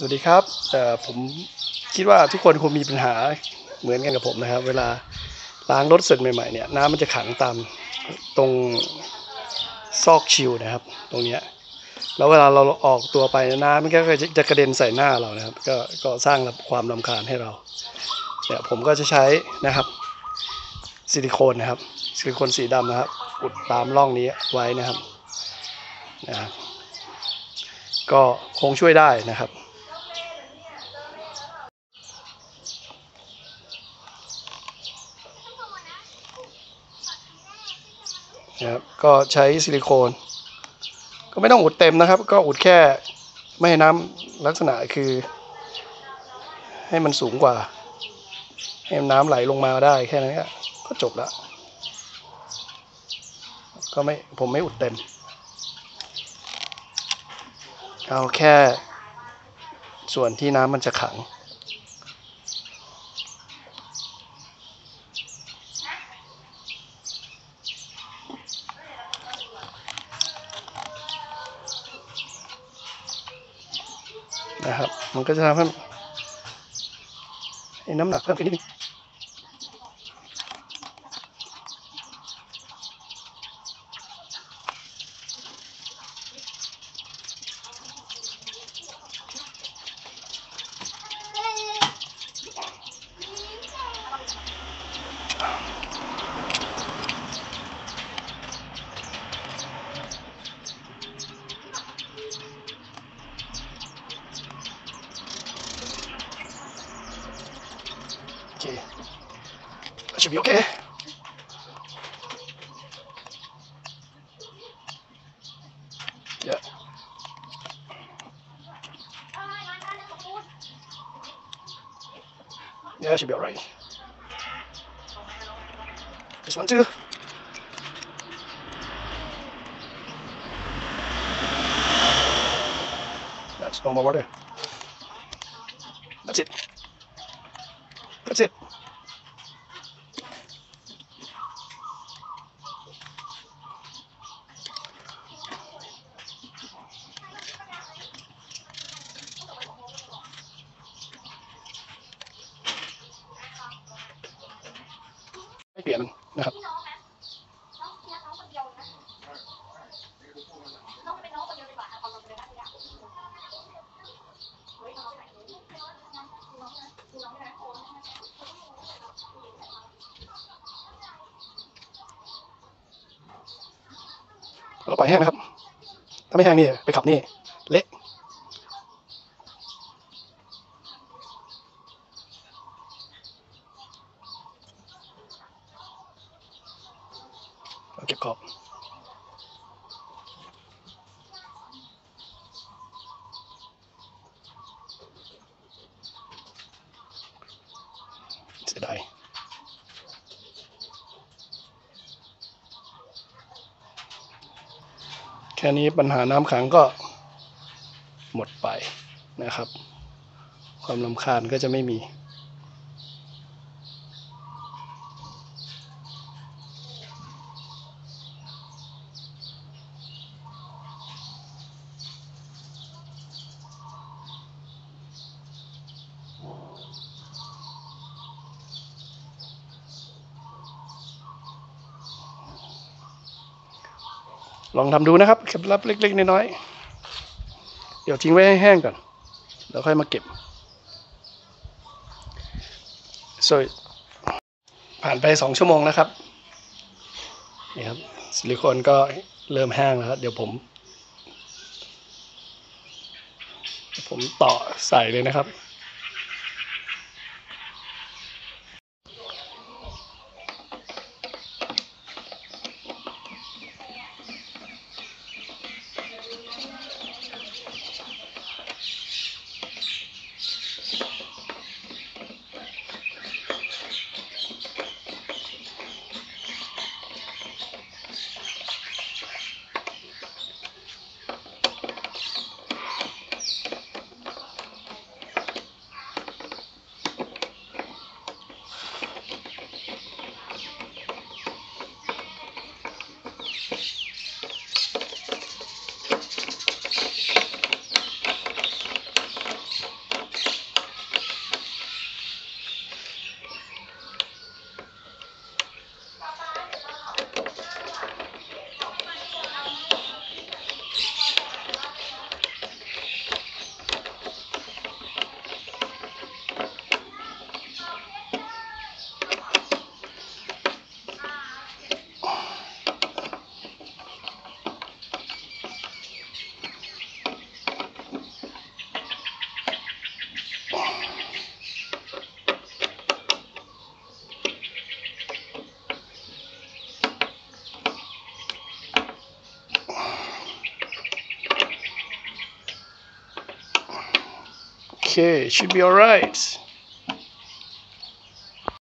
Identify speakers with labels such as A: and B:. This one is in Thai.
A: สวัสดีครับผมคิดว่าทุกคนคงมีปัญหาเหมือนกันกับผมนะครับ เวลาล้างรถเสร็จใหม่ๆเนี่ยน้ำมันจะขังตามตรงซอกชิวนะครับ ตรงเนี้ยแล้วเวลาเราออกตัวไปน้ำมันก็จะจะกระเด็นใส่หน้าเรานะครับ ก็ก็สร้างความรำคาญให้เราเนี่ยผมก็จะใช้นะครับซิลิโคนนะครับซิลิโคนสีดำนะครับอุดตามร่องนี้ไว้นะครับนะครับก็คงช่วยได้นะครับ นะครับก็ใช้ซิลิโคน ก็ไม่ต้องอุดเต็มนะครับ ก็อุดแค่ไม่ให้น้ำลักษณะคือ ให้มันสูงกว่า ให้น้ำไหลลงมาได้แค่นั้นก็ก็จบแล้วก็ไม่ผมไม่อุดเต็ม เอาแค่ส่วนที่น้ำมันจะขัง นะครับ มันก็จะทำให้ให้น้ำหนักเพิ่มขึ้นนิดนึง Okay. That should be okay. Yeah. Yeah, that should be alright. This one too. That's no more water. That's it. ปลี่ยนนะครับเราปล่อยแห้งนะครับ ถ้าไม่แห้งนี่ไปขับนี่ เละ เอาเก็บขอบเสียดายแค่นี้ปัญหาน้ำขังก็หมดไปนะครับ ความลำคาญก็จะไม่มี ลองทำดูนะครับเคล็ดลับเล็ก ๆ น้อยๆเดี๋ยวทิ้งไว้ให้แห้งก่อนแล้วค่อยมาเก็บสวยผ่านไปสองชั่วโมงนะครับนี่ครับซิลิโคนก็เริ่มแห้งแล้วครับเดี๋ยวผม ผมต่อใส่เลยนะครับ should be alright